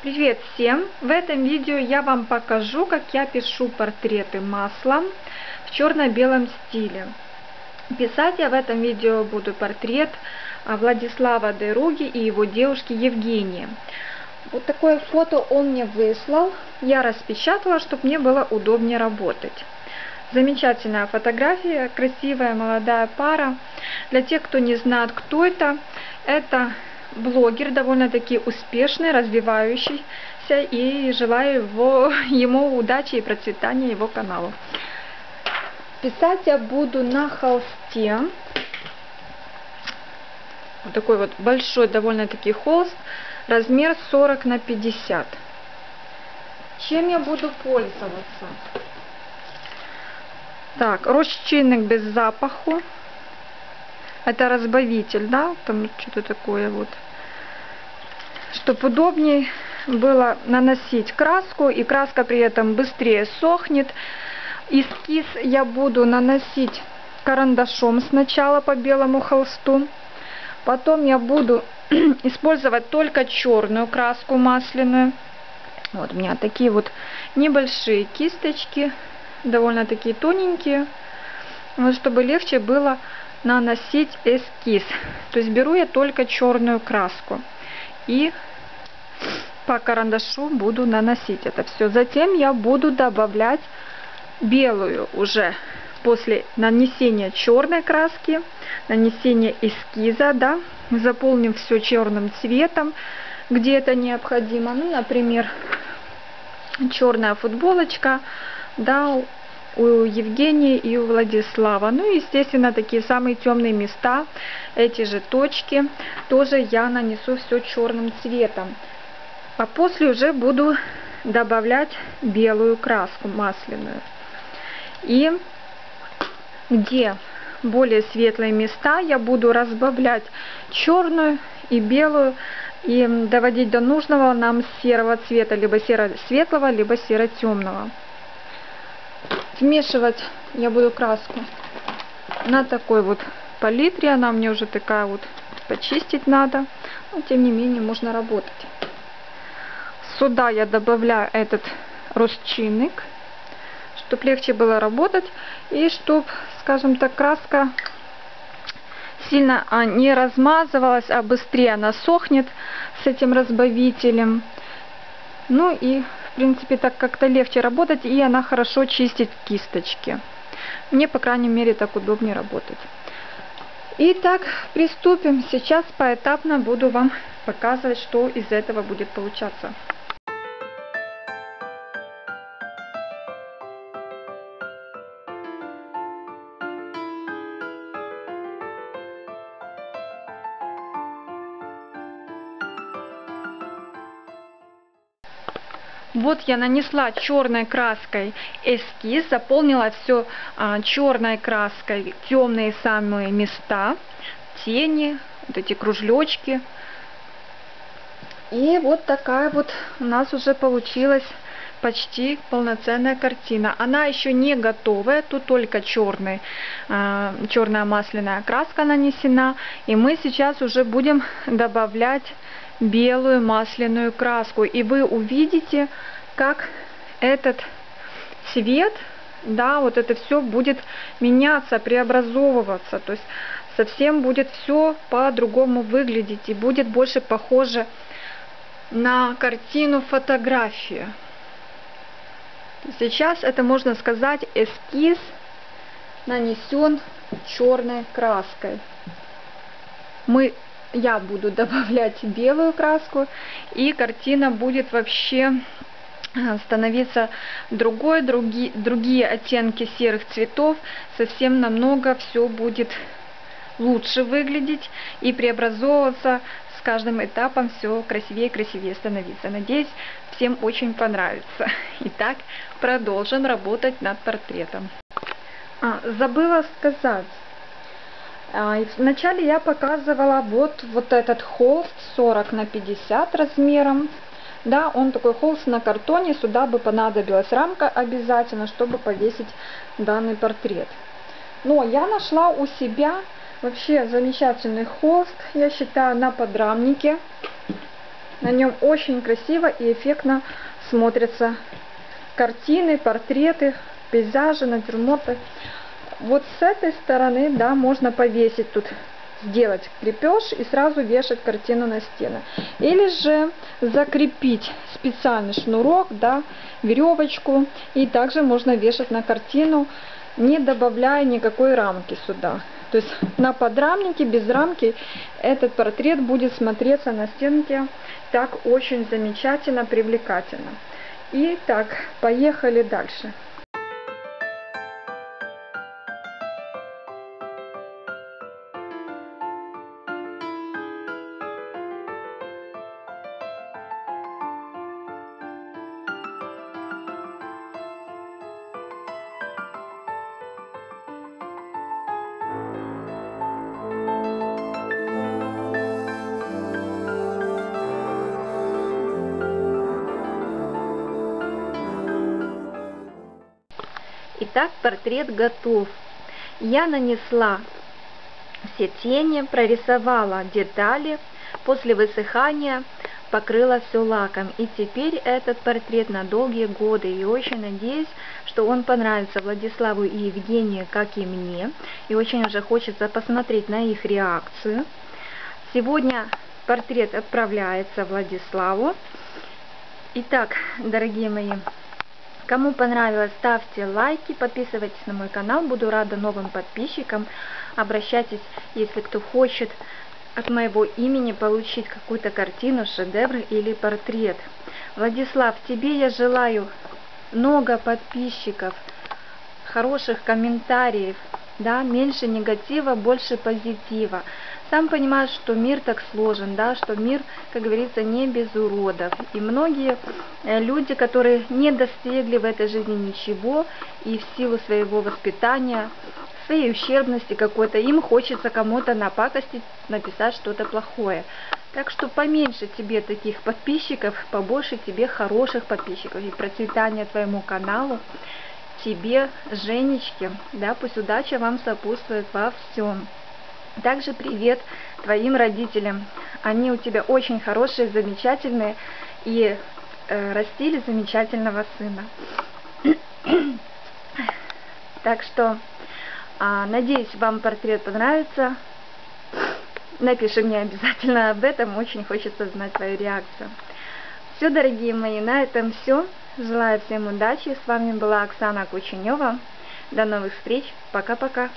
Привет всем! В этом видео я вам покажу, как я пишу портреты маслом в черно-белом стиле. Писать я в этом видео буду портрет а, Владислава Деруги и его девушки Евгении. Вот такое фото он мне выслал. Я распечатала, чтобы мне было удобнее работать. Замечательная фотография, красивая молодая пара. Для тех, кто не знает, кто это, это блогер, довольно-таки успешный, развивающийся, и желаю его, ему удачи и процветания его каналу. Писать я буду на холсте. Вот такой вот большой довольно-таки холст, размер 40 на 50. Чем я буду пользоваться? Так, розчинник без запаху. Это разбавитель, да? Там что-то такое вот чтобы удобнее было наносить краску, и краска при этом быстрее сохнет. Эскиз я буду наносить карандашом сначала по белому холсту. Потом я буду использовать только черную краску масляную. Вот у меня такие вот небольшие кисточки, довольно такие тоненькие, вот, чтобы легче было наносить эскиз. То есть беру я только черную краску и по карандашу буду наносить это все. Затем я буду добавлять белую уже после нанесения черной краски, нанесения эскиза, да, заполним все черным цветом, где это необходимо. Ну, например, черная футболочка, да, у Евгении и у Владислава. Ну и, естественно, такие самые темные места, эти же точки, тоже я нанесу все черным цветом. А после уже буду добавлять белую краску масляную. И где более светлые места, я буду разбавлять черную и белую и доводить до нужного нам серого цвета, либо серо-светлого, либо серо-темного. Вмешивать я буду краску на такой вот палитре, она мне уже такая вот почистить надо, но тем не менее можно работать. Сюда я добавляю этот росчинник, чтобы легче было работать и чтобы, скажем так, краска сильно а, не размазывалась, а быстрее она сохнет с этим разбавителем. Ну и, принципе, так как-то легче работать, и она хорошо чистит кисточки. Мне, по крайней мере, так удобнее работать. Итак, приступим. Сейчас поэтапно буду вам показывать, что из этого будет получаться. Вот я нанесла черной краской эскиз, заполнила все а, черной краской, темные самые места, тени, вот эти кружлечки. И вот такая вот у нас уже получилась почти полноценная картина. Она еще не готовая, тут только черный, э, черная масляная краска нанесена. И мы сейчас уже будем добавлять белую масляную краску. И вы увидите, как этот цвет, да, вот это все будет меняться, преобразовываться. То есть совсем будет все по-другому выглядеть и будет больше похоже на картину фотографию. Сейчас это можно сказать эскиз нанесен черной краской. Мы я буду добавлять белую краску, и картина будет вообще э, становиться другой, други, другие оттенки серых цветов, совсем намного все будет лучше выглядеть и преобразовываться с каждым этапом все красивее и красивее становиться. Надеюсь, всем очень понравится. Итак, продолжим работать над портретом. А, забыла сказать, вначале я показывала вот, вот этот холст 40 на 50 размером. Да, он такой холст на картоне, сюда бы понадобилась рамка обязательно, чтобы повесить данный портрет. Но я нашла у себя вообще замечательный холст, я считаю, на подрамнике. На нем очень красиво и эффектно смотрятся картины, портреты, пейзажи, натюрморты. Вот с этой стороны, да, можно повесить тут сделать крепеж и сразу вешать картину на стену. Или же закрепить специальный шнурок, да, веревочку, и также можно вешать на картину, не добавляя никакой рамки сюда. То есть на подрамнике, без рамки, этот портрет будет смотреться на стенке так очень замечательно, привлекательно. И так, поехали дальше. Итак, портрет готов. Я нанесла все тени, прорисовала детали, после высыхания покрыла все лаком. И теперь этот портрет на долгие годы. И очень надеюсь, что он понравится Владиславу и Евгении, как и мне. И очень уже хочется посмотреть на их реакцию. Сегодня портрет отправляется Владиславу. Итак, дорогие мои, Кому понравилось, ставьте лайки, подписывайтесь на мой канал. Буду рада новым подписчикам. Обращайтесь, если кто хочет от моего имени получить какую-то картину, шедевр или портрет. Владислав, тебе я желаю много подписчиков, хороших комментариев, да, меньше негатива, больше позитива. Сам понимаешь, что мир так сложен, да, что мир, как говорится, не без уродов. И многие э, люди, которые не достигли в этой жизни ничего, и в силу своего воспитания, своей ущербности какой-то, им хочется кому-то напакостить, написать что-то плохое. Так что поменьше тебе таких подписчиков, побольше тебе хороших подписчиков и процветания твоему каналу, тебе, Женечке, да, пусть удача вам сопутствует во всем. Также привет твоим родителям. Они у тебя очень хорошие, замечательные и э, растили замечательного сына. так что, э, надеюсь, вам портрет понравится. Напиши мне обязательно об этом, очень хочется знать твою реакцию. Все, дорогие мои, на этом все. Желаю всем удачи. С вами была Оксана Кученева. До новых встреч. Пока-пока.